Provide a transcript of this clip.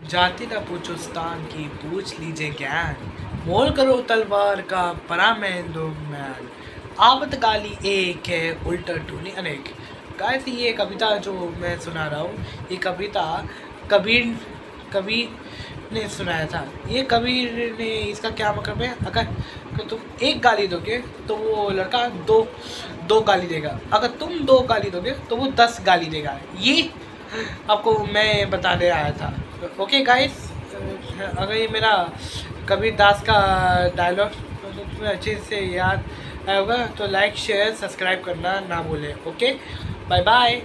जाति ना पूछो, स्थान की पूछ लीजिए ज्ञान। मोल करो तलवार का परा में दो मैन आवत गाली एक है, उल्टा टूनी अनेक। गाइस ये कविता जो मैं सुना रहा हूँ, ये कविता कबीर कबीर ने सुनाया था। ये कबीर ने इसका क्या मतलब है? अगर तुम एक गाली दोगे तो वो लड़का दो दो गाली देगा। अगर तुम दो गाली दोगे तो वो दस गाली देगा। ये आपको मैं बताने आया था। ओके गाइस अगर ये मेरा कबीर दास का डायलॉग तुम्हें अच्छे से याद आया होगा तो लाइक शेयर सब्सक्राइब करना ना भूलें ओके बाय बाय